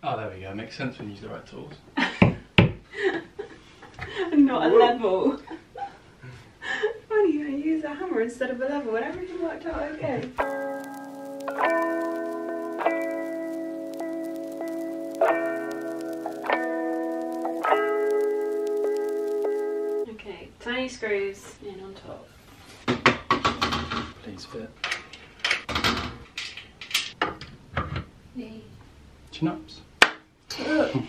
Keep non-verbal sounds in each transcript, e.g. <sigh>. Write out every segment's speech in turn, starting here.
Oh, there we go. Makes sense when you use the right tools. <laughs> Not a level. <laughs> Funny, I use a hammer instead of a level and everything worked out okay. Okay, tiny screws in on top. Please fit. Yay. Chin ups.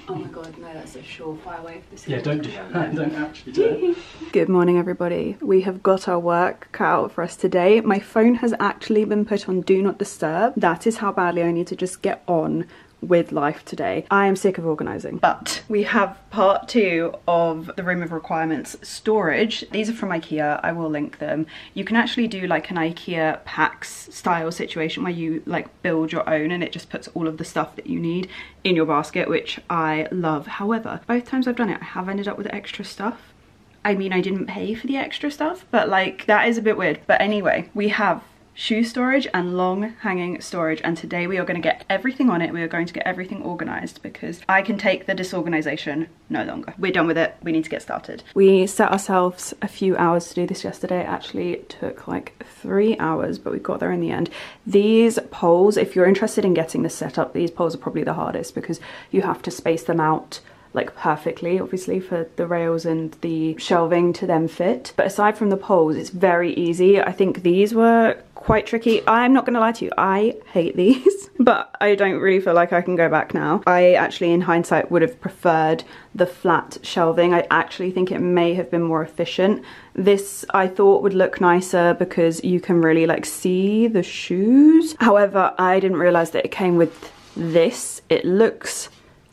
Oh my god, no, that's a surefire way for this. Yeah, don't do that. <laughs> Don't actually do it. <laughs> Good morning, everybody. We have got our work cut out for us today. My phone has actually been put on Do Not Disturb. That is how badly I need to just get on with life today. I am sick of organising. But we have part two of the room of requirements storage. These are from Ikea, I will link them. You can actually do like an Ikea PAX style situation where you like build your own and it just puts all of the stuff that you need in your basket, which I love. However, both times I've done it, I have ended up with extra stuff. I mean, I didn't pay for the extra stuff, but like that is a bit weird. But anyway, we have shoe storage and long hanging storage and today we are going to get everything on it. We are going to get everything organized because I can take the disorganization no longer. We're done with it. We need to get started. We set ourselves a few hours to do this yesterday. It actually took like three hours but we got there in the end. These poles if you're interested in getting this set up these poles are probably the hardest because you have to space them out like perfectly obviously for the rails and the shelving to them fit. But aside from the poles it's very easy. I think these were quite tricky. I'm not gonna lie to you I hate these <laughs> but I don't really feel like I can go back now. I actually in hindsight would have preferred the flat shelving. I actually think it may have been more efficient. This I thought would look nicer because you can really like see the shoes. However I didn't realize that it came with this. It looks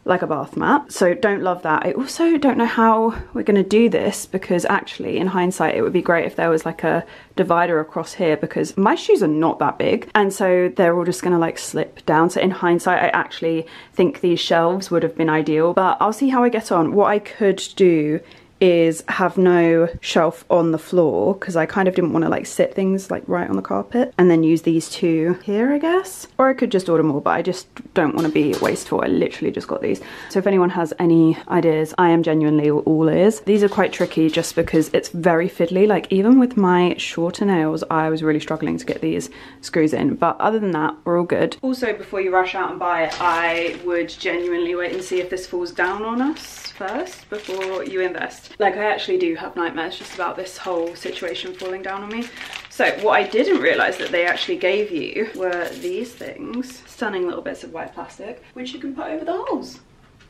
like a bath mat. So don't love that. I also don't know how we're to do this because actually in hindsight it would be great if there was like a divider across here because my shoes are not that big and so they're all just to like slip down. So in hindsight I actually think these shelves would have been ideal but I'll see how I get on. What I could do is have no shelf on the floor because I kind of didn't want to like sit things like right on the carpet and then use these two here I guess. Or I could just order more but I just don't want to be wasteful I literally just got these. So if anyone has any ideas I am genuinely all ears. These are quite tricky just because it's very fiddly. Like even with my shorter nails I was really struggling to get these screws in. But other than that we're all good. Also before you rush out and buy it I would genuinely wait and see if this falls down on us first before you invest. Like I actually do have nightmares just about this whole situation falling down on me. So what I didn't realise that they actually gave you were these things, stunning little bits of white plastic, which you can put over the holes.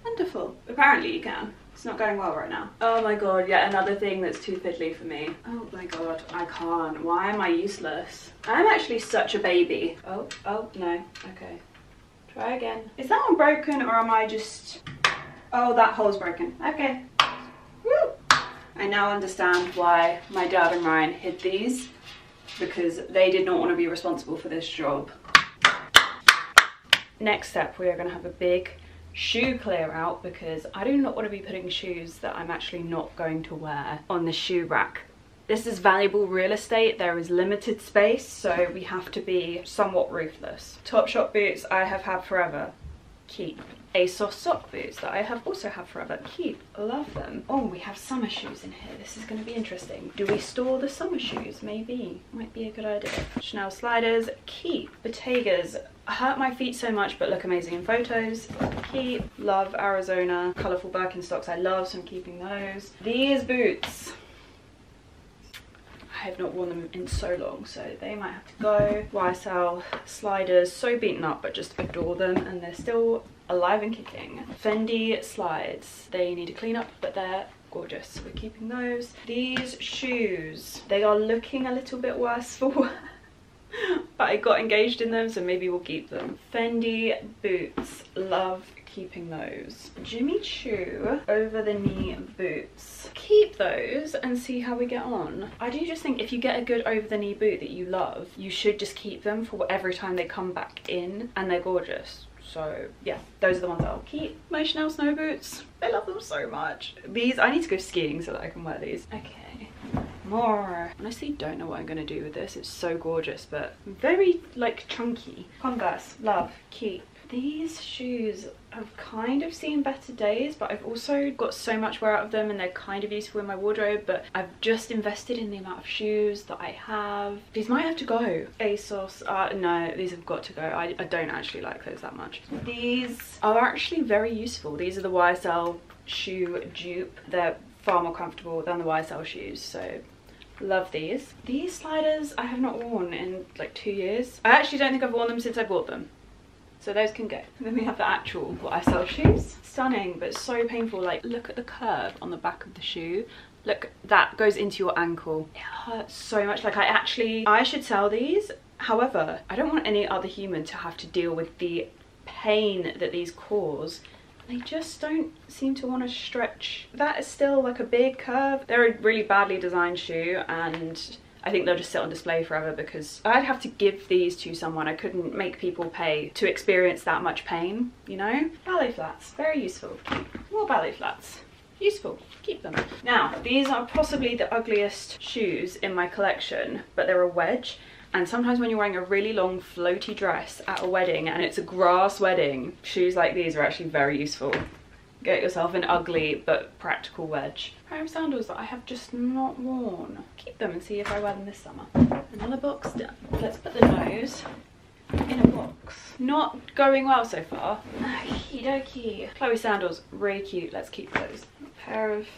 Wonderful. Apparently you can. It's not going well right now. Oh my god, yet another thing that's too fiddly for me. Oh my god, I can't. Why am I useless? I'm actually such a baby. Oh, oh, no. Okay. Try again. Is that one broken or am I just... Oh, that hole's broken. Okay. I now understand why my dad and Ryan hid these because they did not want to be responsible for this job. Next step, we are going to have a big shoe clear out because I do not want to be putting shoes that I'm actually not going to wear on the shoe rack. This is valuable real estate, there is limited space, so we have to be somewhat ruthless. Topshop boots I have had forever. Keep. ASOS sock boots that I have also had forever. Keep, love them. Oh, we have summer shoes in here. This is going to be interesting. Do we store the summer shoes? Maybe. Might be a good idea. Chanel sliders, keep. Bottegas, hurt my feet so much but look amazing in photos. Keep, love Arizona. Colourful Birkenstocks I love so I'm keeping those. These boots. I have not worn them in so long so they might have to go. YSL sliders, so beaten up but just adore them and they're still alive and kicking. Fendi slides, they need a clean up, but they're gorgeous. We're keeping those. These shoes, they are looking a little bit worse for <laughs> wear. but I got engaged in them, so maybe we'll keep them. Fendi boots, love keeping those. Jimmy Choo over the knee boots. Keep those and see how we get on. I do just think if you get a good over the knee boot that you love, you should just keep them for every time they come back in and they're gorgeous. So yeah, those are the ones I'll keep. My Chanel snow boots. I love them so much. These, I need to go skiing so that I can wear these. Okay, more. Honestly don't know what I'm gonna do with this. It's so gorgeous, but very like chunky. Converse, love, keep. These shoes have kind of seen better days, but I've also got so much wear out of them and they're kind of useful in my wardrobe, but I've just invested in the amount of shoes that I have. These might have to go. ASOS, uh, no, these have got to go. I, I don't actually like those that much. These are actually very useful. These are the YSL shoe dupe. They're far more comfortable than the YSL shoes, so love these. These sliders I have not worn in like two years. I actually don't think I've worn them since I bought them. So those can go. And then we have the actual YSL shoes. Stunning, but so painful. Like, look at the curve on the back of the shoe. Look, that goes into your ankle. It hurts so much. Like, I actually, I should sell these. However, I don't want any other human to have to deal with the pain that these cause they just don't seem to want to stretch. That is still like a big curve. They're a really badly designed shoe and I think they'll just sit on display forever because I'd have to give these to someone. I couldn't make people pay to experience that much pain, you know? Ballet flats, very useful. More ballet flats useful keep them now these are possibly the ugliest shoes in my collection but they're a wedge and sometimes when you're wearing a really long floaty dress at a wedding and it's a grass wedding shoes like these are actually very useful get yourself an ugly but practical wedge. pair of sandals that I have just not worn. Keep them and see if I wear them this summer. Another box done. Let's put the nose in a box. Not going well so far. Okie dokie. Chloe sandals, really cute. Let's keep those. A pair of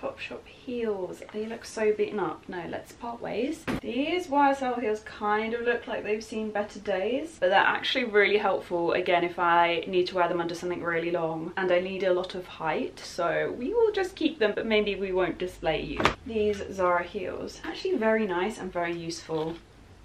Topshop heels. They look so beaten up. No, let's part ways. These YSL heels kind of look like they've seen better days, but they're actually really helpful, again, if I need to wear them under something really long and I need a lot of height. So we will just keep them, but maybe we won't display you. These Zara heels. Actually very nice and very useful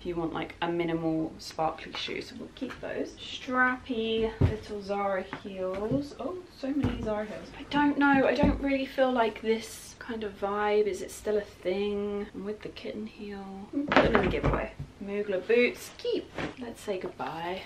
if you want like a minimal sparkly shoe. So we'll keep those. Strappy little Zara heels. Oh, so many Zara heels. I don't know. I don't really feel like this kind of vibe. Is it still a thing? I'm with the kitten heel. Mm. Put them in the giveaway. Mugler boots. Keep. Let's say goodbye.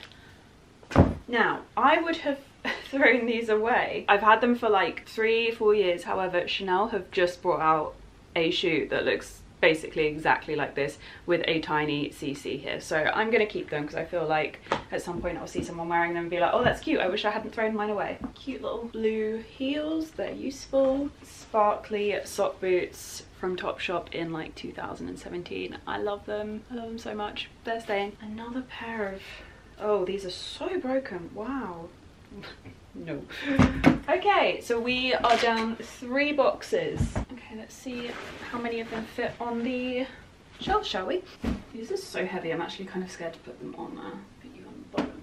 Now, I would have <laughs> thrown these away. I've had them for like three, four years. However, Chanel have just brought out a shoe that looks basically exactly like this with a tiny CC here. So I'm going to keep them because I feel like at some point I'll see someone wearing them and be like, oh, that's cute. I wish I hadn't thrown mine away. Cute little blue heels. They're useful. Sparkly sock boots from Topshop in like 2017. I love them. I love them so much. They're staying. Another pair of... Oh, these are so broken. Wow. <laughs> no. <laughs> Okay, so we are down three boxes. Okay, let's see how many of them fit on the shelf, shall we? These are so heavy, I'm actually kind of scared to put them on there. Put you on the bottom.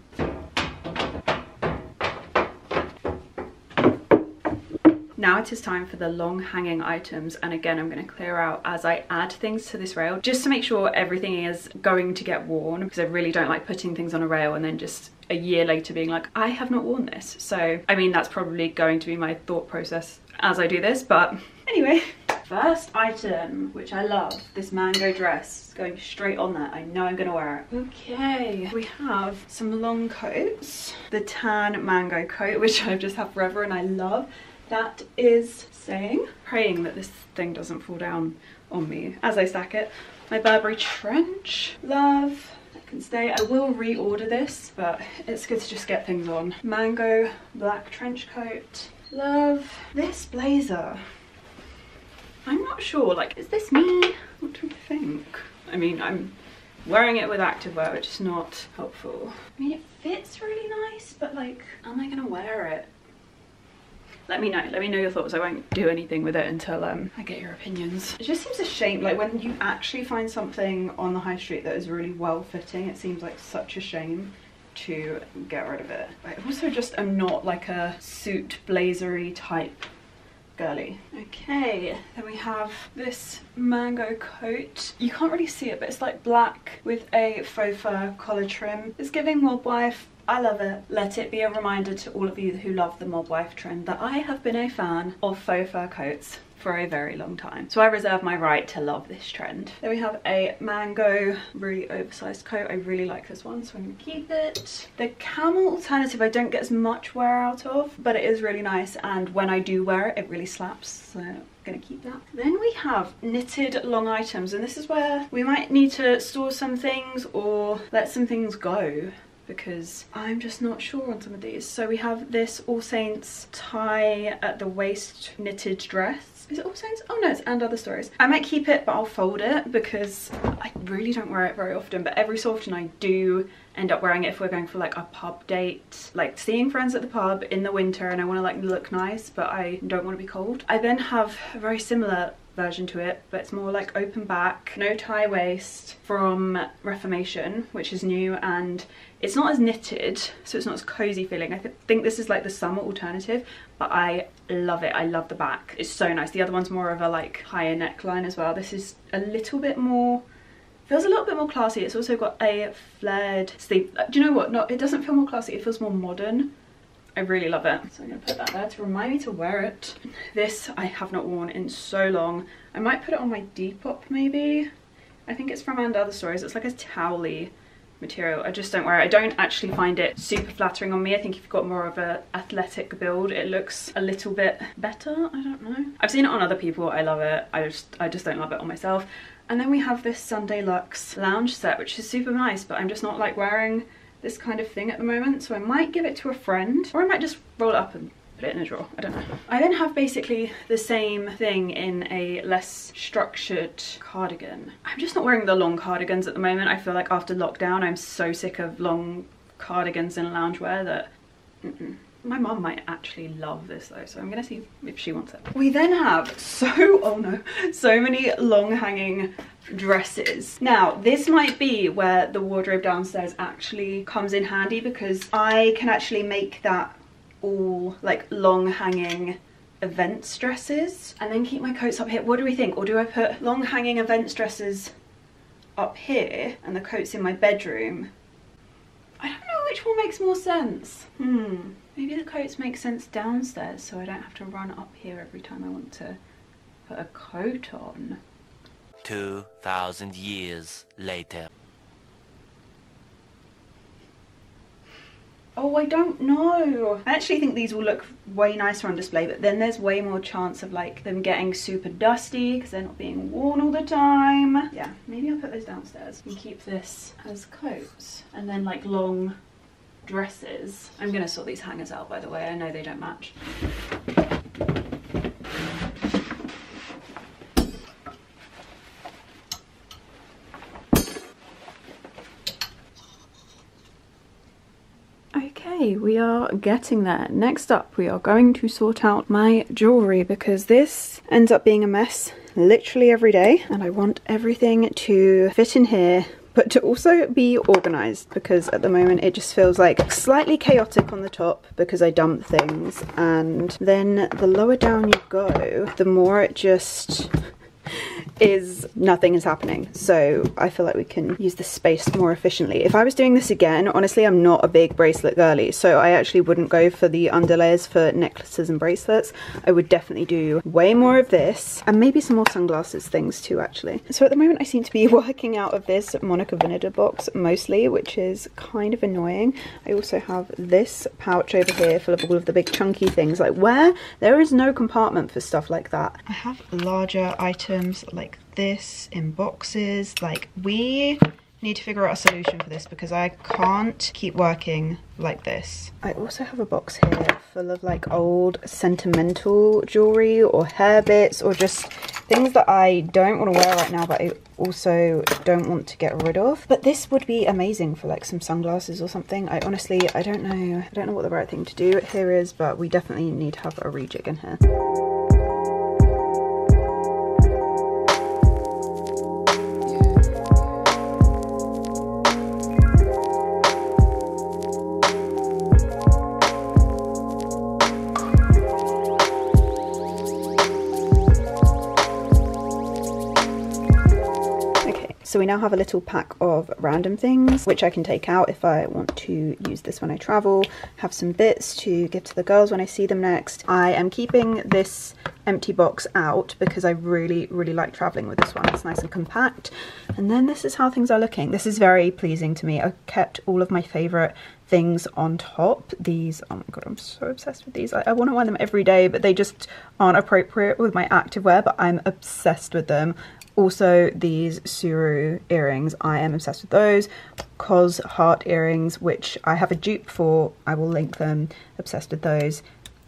Now it is time for the long hanging items and again I'm going to clear out as I add things to this rail just to make sure everything is going to get worn because I really don't like putting things on a rail and then just a year later being like I have not worn this so I mean that's probably going to be my thought process as I do this but anyway first item which I love this mango dress going straight on that I know I'm gonna wear it okay we have some long coats the tan mango coat which I've just had forever and I love that is saying, praying that this thing doesn't fall down on me as I stack it. My Burberry trench, love, that can stay. I will reorder this, but it's good to just get things on. Mango black trench coat, love. This blazer, I'm not sure, like, is this me? What do you think? I mean, I'm wearing it with activewear, which is not helpful. I mean, it fits really nice, but like, am I gonna wear it? let me know let me know your thoughts i won't do anything with it until um, i get your opinions it just seems a shame like when you actually find something on the high street that is really well fitting it seems like such a shame to get rid of it i also just am not like a suit blazery type girly. Okay, then we have this mango coat. You can't really see it, but it's like black with a faux fur collar trim. It's giving mob wife I love it. Let it be a reminder to all of you who love the mob wife trend that I have been a fan of faux fur coats for a very long time. So I reserve my right to love this trend. Then we have a mango, really oversized coat. I really like this one, so I'm gonna keep it. The camel alternative I don't get as much wear out of, but it is really nice. And when I do wear it, it really slaps. So I'm gonna keep that. Then we have knitted long items and this is where we might need to store some things or let some things go because I'm just not sure on some of these. So we have this All Saints tie at the waist knitted dress. Is it All Saints? Oh no, it's and other stories. I might keep it, but I'll fold it because I really don't wear it very often. But every so often I do end up wearing it if we're going for like a pub date, like seeing friends at the pub in the winter and I want to like look nice, but I don't want to be cold. I then have a very similar version to it but it's more like open back no tie waist from reformation which is new and it's not as knitted so it's not as cozy feeling i th think this is like the summer alternative but i love it i love the back it's so nice the other one's more of a like higher neckline as well this is a little bit more feels a little bit more classy it's also got a flared sleeve uh, do you know what no it doesn't feel more classy it feels more modern I really love it. So I'm to put that there to remind me to wear it. This I have not worn in so long. I might put it on my Depop maybe. I think it's from And Other Stories. It's like a towely material. I just don't wear it. I don't actually find it super flattering on me. I think if you've got more of a athletic build, it looks a little bit better. I don't know. I've seen it on other people. I love it. I just, I just don't love it on myself. And then we have this Sunday Luxe lounge set, which is super nice, but I'm just not like wearing this kind of thing at the moment so I might give it to a friend or I might just roll it up and put it in a drawer, I don't know. I then have basically the same thing in a less structured cardigan. I'm just not wearing the long cardigans at the moment. I feel like after lockdown I'm so sick of long cardigans in loungewear that mm -mm. My mom might actually love this though, so I'm gonna see if she wants it. We then have <laughs> so, oh no, so many long hanging dresses. Now, this might be where the wardrobe downstairs actually comes in handy because I can actually make that all like long hanging events dresses and then keep my coats up here. What do we think? Or do I put long hanging events dresses up here and the coats in my bedroom? I don't know which one makes more sense. Hmm. Maybe the coats make sense downstairs so I don't have to run up here every time I want to put a coat on. 2,000 years later. Oh, I don't know. I actually think these will look way nicer on display, but then there's way more chance of like them getting super dusty because they're not being worn all the time. Yeah, maybe I'll put those downstairs and keep this as coats and then like long dresses. I'm gonna sort these hangers out by the way, I know they don't match. Okay, getting there. Next up, we are going to sort out my jewellery because this ends up being a mess literally every day and I want everything to fit in here but to also be organised because at the moment it just feels like slightly chaotic on the top because I dump things and then the lower down you go the more it just is nothing is happening. So I feel like we can use the space more efficiently. If I was doing this again, honestly, I'm not a big bracelet girly. So I actually wouldn't go for the underlayers for necklaces and bracelets. I would definitely do way more of this and maybe some more sunglasses things too, actually. So at the moment I seem to be <laughs> working out of this Monica Vinader box mostly, which is kind of annoying. I also have this pouch over here full of all of the big chunky things. Like where there is no compartment for stuff like that. I have larger items like like this in boxes. Like we need to figure out a solution for this because I can't keep working like this. I also have a box here full of like old sentimental jewellery or hair bits or just things that I don't want to wear right now but I also don't want to get rid of. But this would be amazing for like some sunglasses or something. I honestly, I don't know. I don't know what the right thing to do here is but we definitely need to have a rejig in here. So we now have a little pack of random things, which I can take out if I want to use this when I travel, have some bits to give to the girls when I see them next. I am keeping this empty box out because I really, really like traveling with this one. It's nice and compact. And then this is how things are looking. This is very pleasing to me. I kept all of my favorite things on top. These, oh my god, I'm so obsessed with these. I, I want to wear them every day, but they just aren't appropriate with my activewear, but I'm obsessed with them. Also, these Suru earrings, I am obsessed with those. COS heart earrings, which I have a dupe for, I will link them, obsessed with those.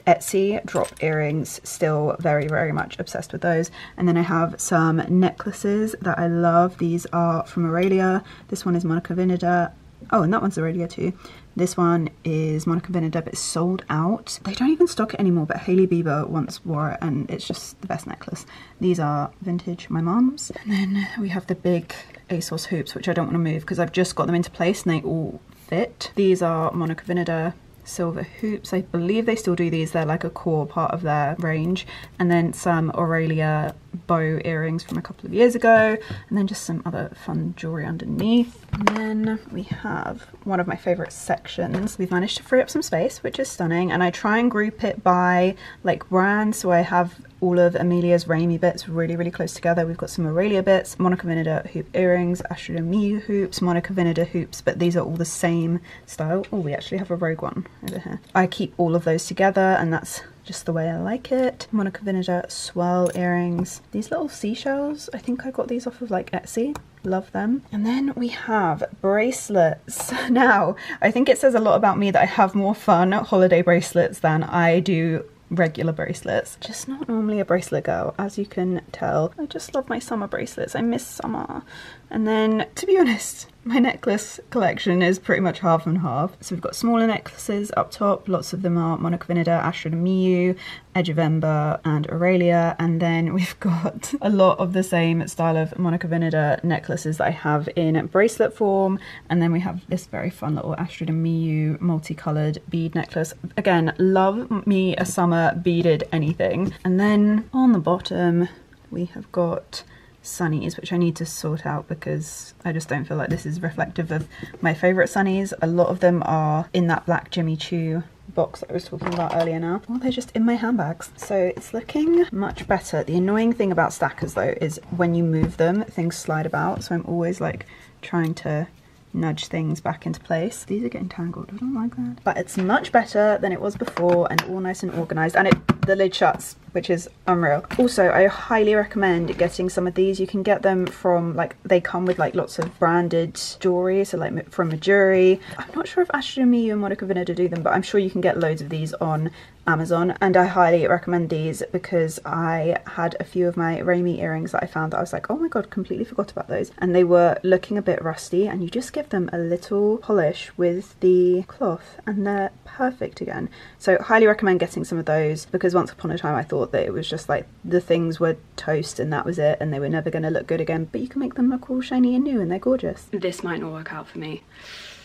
Etsy drop earrings, still very, very much obsessed with those. And then I have some necklaces that I love. These are from Orelia. This one is Monica Vinader. Oh, and that one's Orelia too. This one is Monica Vinader, it's sold out. They don't even stock it anymore, but Hailey Bieber once wore it and it's just the best necklace. These are vintage, my mom's. And then we have the big ASOS hoops, which I don't want to move because I've just got them into place and they all fit. These are Monica Vinader silver hoops. I believe they still do these. They're like a core part of their range. And then some Orelia bow earrings from a couple of years ago. And then just some other fun jewelry underneath. And then we have one of my favorite sections. We've managed to free up some space, which is stunning. And I try and group it by like brand. So I have all of Amelia's Raimi bits really, really close together. We've got some Orelia bits, Monica Vinader hoop earrings, Astrid Miyu hoops, Monica Vinader hoops, but these are all the same style. Oh, we actually have a Rogue one over here. I keep all of those together and that's just the way I like it. Monica Vinader swirl earrings. These little seashells, I think I got these off of like Etsy love them. And then we have bracelets. <laughs> Now, I think it says a lot about me that I have more fun holiday bracelets than I do regular bracelets. Just not normally a bracelet girl, as you can tell. I just love my summer bracelets. I miss summer. And then, to be honest, my necklace collection is pretty much half and half. So we've got smaller necklaces up top. Lots of them are Monica Vinader, Astrid and Miyu, Edge of Ember and Orelia. And then <laughs> we've got a lot of the same style of Monica Vinader necklaces that I have in bracelet form. And then we have this very fun little Astrid and Miyu multicolored bead necklace. Again, love me a summer beaded anything. And then on the bottom, we have got sunnies, which I need to sort out because I just don't feel like this is reflective of my favourite sunnies. A lot of them are in that black Jimmy Choo box that I was talking about earlier now. Well, they're just in my handbags. So it's looking much better. The annoying thing about stackers though is when you move them, things slide about. So I'm always like trying to nudge things back into place. These are getting tangled, I don't like that. But it's much better than it was before and all nice and organised. And it the lid shuts which is unreal. Also, I highly recommend getting some of these. You can get them from, like, they come with, like, lots of branded jewellery, so, like, from Mejuri. I'm not sure if Astrid and Miyu and Monica Vinader do them, but I'm sure you can get loads of these on Amazon and I highly recommend these because I had a few of my Raimi earrings that I found that I was like oh my god completely forgot about those and they were looking a bit rusty and you just give them a little polish with the cloth and they're perfect again so highly recommend getting some of those because once upon a time I thought that it was just like the things were toast and that was it and they were never going to look good again but you can make them look all shiny and new and they're gorgeous. This might not work out for me.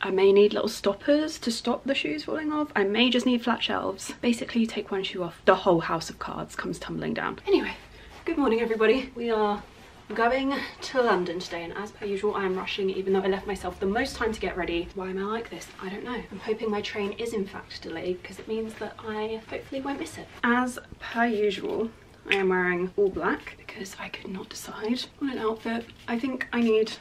I may need little stoppers to stop the shoes falling off. I may just need flat shelves. Basically you take one shoe off, the whole house of cards comes tumbling down. Anyway, good morning everybody. We are going to London today and as per usual I am rushing even though I left myself the most time to get ready. Why am I like this? I don't know. I'm hoping my train is in fact delayed because it means that I hopefully won't miss it. As per usual I am wearing all black because I could not decide on an outfit. I think I need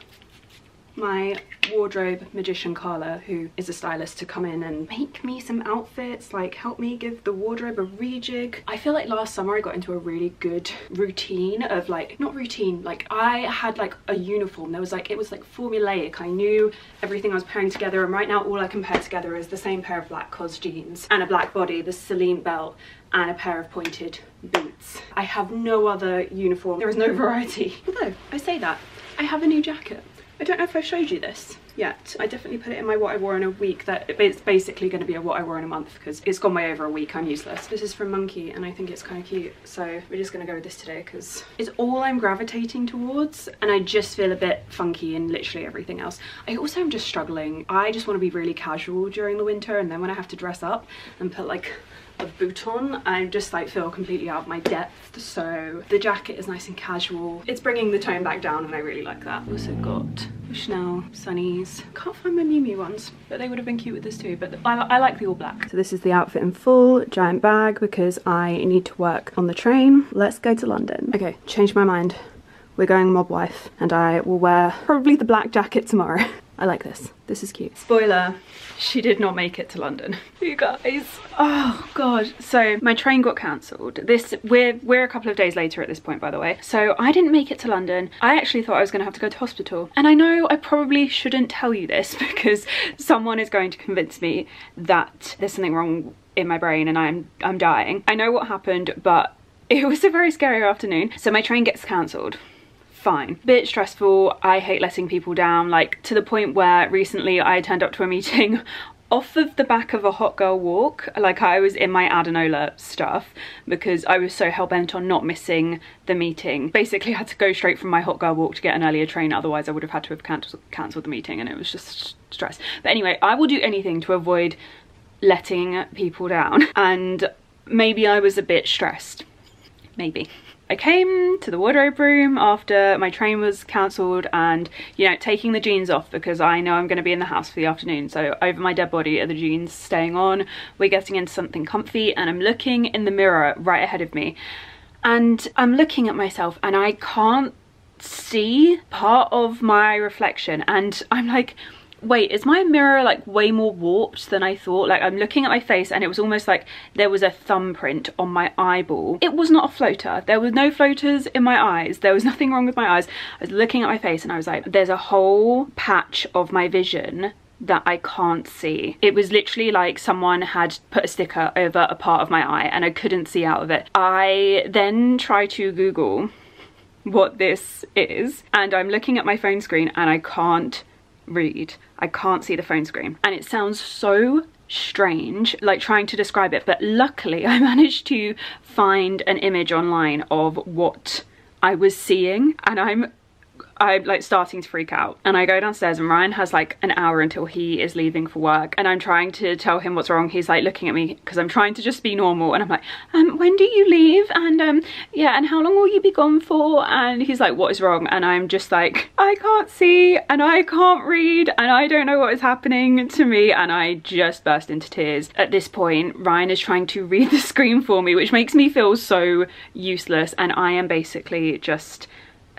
my wardrobe magician Carla, who is a stylist, to come in and make me some outfits, like help me give the wardrobe a rejig. I feel like last summer I got into a really good routine of like, not routine, like I had like a uniform. There was like, it was like formulaic. I knew everything I was pairing together and right now all I can pair together is the same pair of black COS jeans and a black body, the Celine belt and a pair of pointed boots. I have no other uniform. There is no variety. Although, I say that, I have a new jacket. I don't know if I showed you this yet. I definitely put it in my what I wore in a week that it's basically going to be a what I wore in a month because it's gone way over a week. I'm useless. This is from Monki and I think it's kind of cute. So we're just going to go with this today because it's all I'm gravitating towards and I just feel a bit funky in literally everything else. I also am just struggling. I just want to be really casual during the winter and then when I have to dress up and put like a boot on. I just like feel completely out of my depth so the jacket is nice and casual. It's bringing the tone back down and I really like that. Also got Chanel sunnies. Can't find my Miu ones but they would have been cute with this too. But I, I like the all black. So this is the outfit in full giant bag because I need to work on the train. Let's go to London. Okay change my mind. We're going mob wife and I will wear probably the black jacket tomorrow <laughs> I like this. This is cute. Spoiler, she did not make it to London. <laughs> You guys. Oh god. So my train got cancelled. This we're we're a couple of days later at this point by the way. So I didn't make it to London. I actually thought I was gonna have to go to hospital. And I know I probably shouldn't tell you this <laughs> because someone is going to convince me that there's something wrong in my brain and I'm I'm dying. I know what happened, but it was a very scary afternoon. So my train gets cancelled fine. Bit stressful, I hate letting people down, like to the point where recently I turned up to a meeting <laughs> off of the back of a hot girl walk. Like I was in my Adanola stuff because I was so hell-bent on not missing the meeting. Basically I had to go straight from my hot girl walk to get an earlier train. Otherwise I would have had to have cancelled cancelled the meeting and it was just stress. But anyway I will do anything to avoid letting people down. <laughs> And maybe I was a bit stressed. Maybe I came to the wardrobe room after my train was cancelled and, you know, taking the jeans off because I know I'm going to be in the house for the afternoon. So over my dead body are the jeans staying on. We're getting into something comfy and I'm looking in the mirror right ahead of me. And I'm looking at myself and I can't see part of my reflection. And I'm like, wait is my mirror like way more warped than I thought? Like I'm looking at my face and it was almost like there was a thumbprint on my eyeball. It was not a floater. There were no floaters in my eyes. There was <laughs> nothing wrong with my eyes. I was looking at my face and I was like there's a whole patch of my vision that I can't see. It was literally like someone had put a sticker over a part of my eye and I couldn't see out of it. I then try to Google <laughs> what this is and I'm looking at my phone screen and I can't read. I can't see the phone screen. And it sounds so strange, like trying to describe it, but luckily <laughs> I managed to find an image online of what I was seeing and I'm I'm like starting to freak out. And I go downstairs and Ryan has like an hour until he is leaving for work. And I'm trying to tell him what's wrong. He's like looking at me because I'm trying to just be normal. And I'm like um when do you leave? And um yeah and how long will you be gone for? And he's like what is wrong? And I'm just like I can't see and I can't read and I don't know what is happening to me. And I just burst into tears. At this point Ryan is trying to read the screen for me which makes me feel so useless. And I am basically just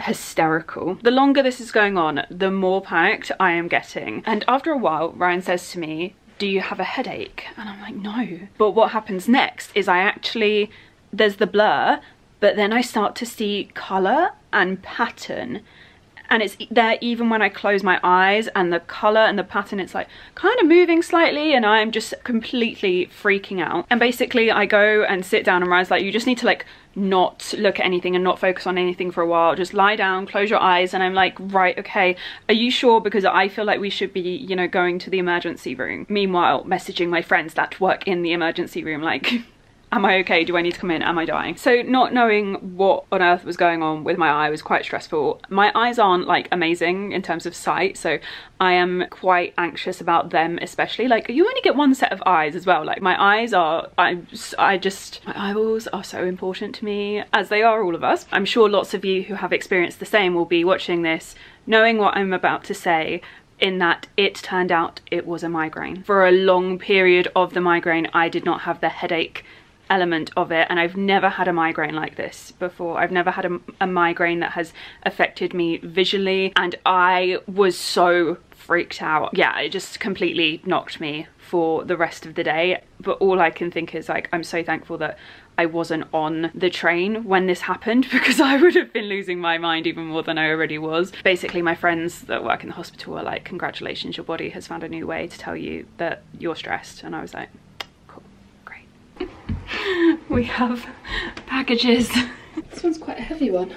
hysterical. The longer this is going on, the more panicked I am getting. And after a while, Ryan says to me, do you have a headache? And I'm like, no. But what happens next is I actually, there's the blur, but then I start to see colour and pattern and it's there even when I close my eyes and the colour and the pattern it's like kind of moving slightly and I'm just completely freaking out and basically I go and sit down and Ryan's like you just need to like not look at anything and not focus on anything for a while. Just lie down close your eyes and I'm like right okay are you sure? Because I feel like we should be you know going to the emergency room. Meanwhile messaging my friends that work in the emergency room like <laughs> am I okay? Do I need to come in? Am I dying? So not knowing what on earth was going on with my eye was quite stressful. My eyes aren't like amazing in terms of sight, so I am quite anxious about them especially. Like you only get one set of eyes as well. Like my eyes are, I, I just, my eyeballs are so important to me as they are all of us. I'm sure lots of you who have experienced the same will be watching this knowing what I'm about to say in that it turned out it was a migraine. For a long period of the migraine, I did not have the headache element of it and I've never had a migraine like this before. I've never had a, a migraine that has affected me visually and I was so freaked out. Yeah, it just completely knocked me for the rest of the day. But all I can think is like, I'm so thankful that I wasn't on the train when this happened <laughs> because I would have been losing my mind even more than I already was. Basically, my friends that work in the hospital were like, congratulations, your body has found a new way to tell you that you're stressed. And I was like, <laughs> we have packages. This one's quite a heavy one.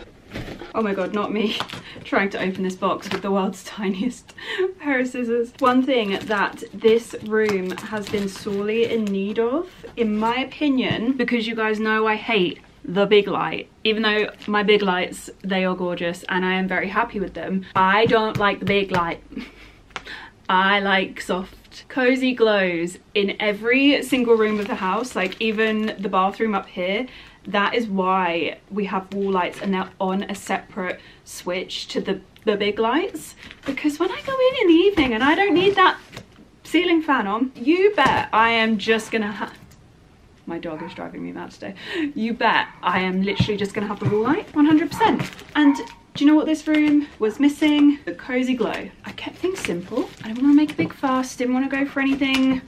Oh my god, not me <laughs> trying to open this box with the world's <laughs> tiniest pair of scissors. One thing that this room has been sorely in need of, in my opinion, because you guys know I hate the big light even though my big lights they are gorgeous and i am very happy with them i don't like the big light i like soft cozy glows in every single room of the house like even the bathroom up here. That is why we have wall lights and they're on a separate switch to the the big lights. Because when I go in in the evening and I don't need that ceiling fan on you bet I am just gonna my dog is driving me mad today. You bet I am literally just gonna have the wall light 100% and Do you know what this room was missing? The cozy glow. I kept things simple. I didn't want to make a big fuss, didn't want to go for anything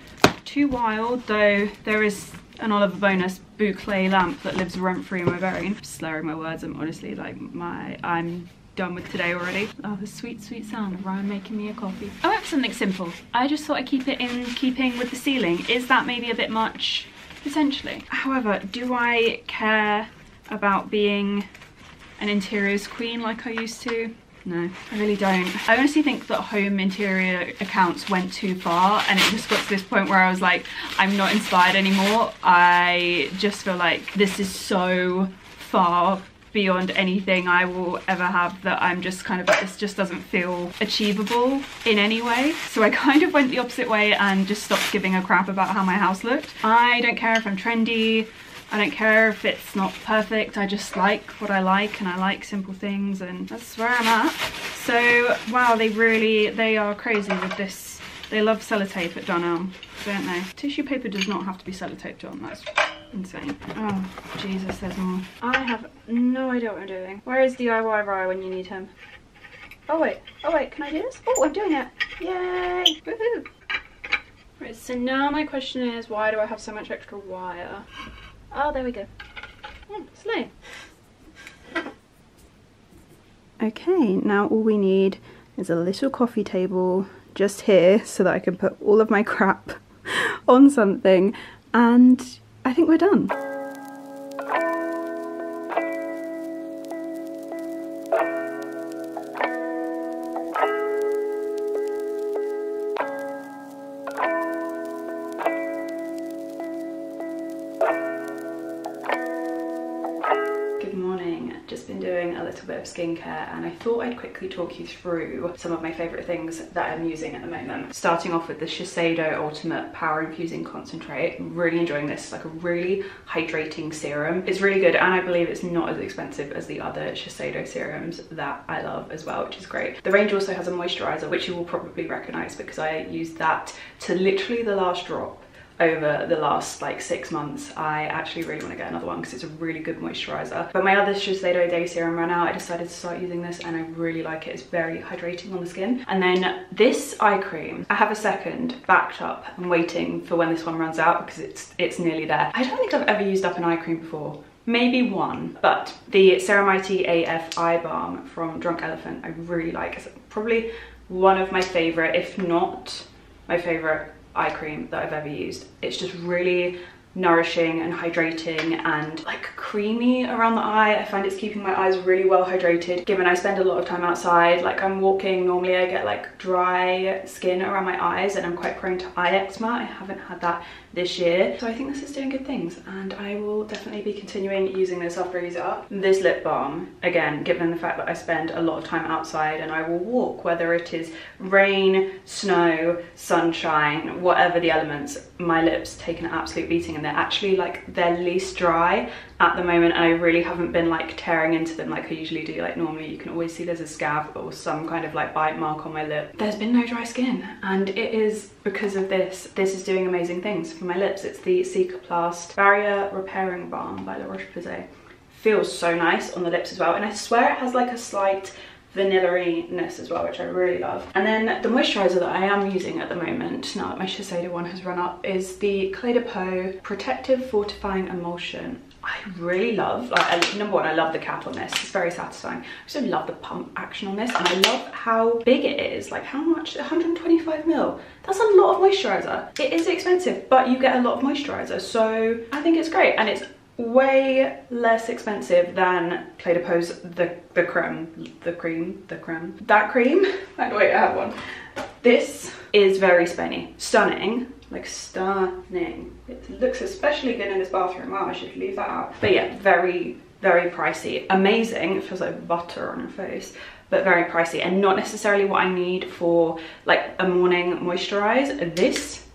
too wild, though there is an Oliver Bonas boucle lamp that lives rent free in my brain. I'm slurring my words, I'm honestly like my, I'm done with today already. Oh, the sweet, sweet sound of Ryan making me a coffee. I went for something simple. I just thought I'd keep it in keeping with the ceiling. Is that maybe a bit much? Potentially. However, do I care about being an interiors queen like I used to? No, I really don't. I honestly think that home interior accounts went too far and it just got to this point where I was like, I'm not inspired anymore. I just feel like this is so far beyond anything I will ever have that I'm just kind of like this just doesn't feel achievable in any way so I <laughs> kind of went the opposite way and just stopped giving a crap about how my house looked I don't care if I'm trendy I don't care if it's not perfect, I just like what I like and I like simple things and that's where I'm at. So, wow, they really, they are crazy with this. They love sellotape at Dunelm, don't they? Tissue paper does not have to be sellotaped on, that's insane. Oh, Jesus, there's more. I have no idea what I'm doing. Where is DIY Rye when you need him? Oh wait, oh wait, can I do this? Oh, I'm doing it. Yay, woohoo. Right, so now my question is, why do I have so much extra wire? Oh, there we go. Hmm, oh, slay. Okay, now all we need is a little coffee table just here so that I can put all of my crap <laughs> on something and I think we're done. Skincare and I thought I'd quickly talk you through some of my favourite things that I'm using at the moment. Starting off with the Shiseido Ultimate Power Infusing Concentrate. I'm really enjoying this, it's like a really hydrating serum. It's really good and I believe it's not as expensive as the other Shiseido serums that I love as well, which is great. The range also has a moisturiser which you will probably recognise because I used that to literally the last drop over the last like six months I actually really want to get another one because it's a really good moisturizer. But my other Shiseido Day Serum ran out I decided to start using this and I really like it. It's very hydrating on the skin. And then this eye cream I have a second backed up and waiting for when this one runs out because it's it's nearly there. I don't think I've ever used up an eye cream before. Maybe one but the Ceramighty AF eye balm from Drunk Elephant I really like. It's probably one of my favorite if not my favorite eye cream that I've ever used. It's just really nourishing and hydrating and like creamy around the eye. I find it's keeping my eyes really well hydrated given I spend a lot of time outside. Like I'm walking, normally I get like dry skin around my eyes and I'm quite prone to eye eczema. I haven't had that this year. So I think this is doing good things and I will definitely be continuing using this after I use it up. This lip balm, again, given the fact that I spend a lot of time outside and I will walk, whether it is rain, snow, sunshine, whatever the elements, my lips take an absolute beating and they're actually like, they're least dry at the moment and I really haven't been like tearing into them like I usually do. Like normally you can always see there's a scab or some kind of like bite mark on my lip. There's been no dry skin and it is because of this. This is doing amazing things for my lips. It's the Cicaplast barrier repairing balm by La Roche-Posay. Feels so nice on the lips as well and I swear it has like a slight vanilla-ness as well, which I really love. And then the moisturizer that I am using at the moment, now that my Shiseido one has run up, is the Clé de Peau Protective Fortifying Emulsion. I really love, like, number one, I love the cap on this. It's very satisfying. I also love the pump action on this. And I love how big it is. Like how much, 125 mil. That's a lot of moisturizer. It is expensive, but you get a lot of moisturizer. So I think it's great. And it's way less expensive than Clé de Peau's the, the creme, the cream, the creme. That cream, <laughs> the way, I have one. This is very spenny, stunning, like stunning. It looks especially good in this bathroom. Wow, I should leave that out. But yeah, very, very pricey. Amazing, it feels like butter on your face but very pricey and not necessarily what I need for like a morning moisturize. This,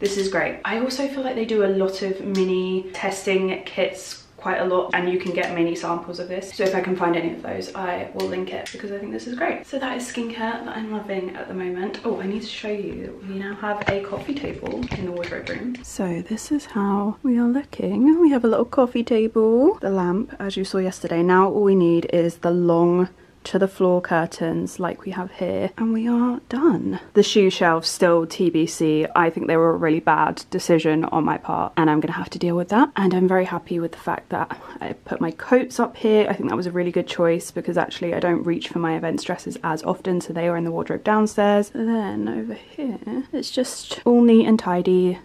this is great. I also feel like they do a lot of mini testing kits quite a lot and you can get mini samples of this. So if I can find any of those I will link it because I think this is great. So that is skincare that I'm loving at the moment. Oh I need to show you that we now have a coffee table in the wardrobe room. So this is how we are looking. We have a little coffee table. The lamp as you saw yesterday now all we need is the long to the floor curtains like we have here and we are done. The shoe shelves still TBC. I think they were a really bad decision on my part and I'm gonna have to deal with that. And I'm very happy with the fact that I put my coats up here. I think that was a really good choice because actually I don't reach for my events dresses as often so they are in the wardrobe downstairs. Then over here it's just all neat and tidy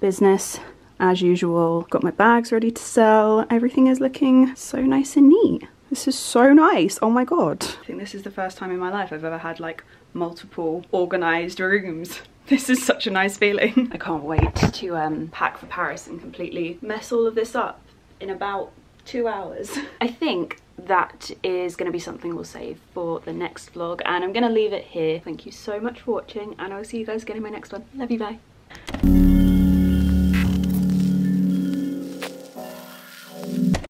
business as usual. Got my bags ready to sell. Everything is looking so nice and neat. This is so nice. Oh my god. I think this is the first time in my life I've ever had like multiple organised rooms. <laughs> This is such a nice feeling. I can't wait to um, pack for Paris and completely mess all of this up in about two hours. I think that is going to be something we'll save for the next vlog and I'm going to leave it here. Thank you so much for watching and I'll see you guys again in my next one. Love you, bye.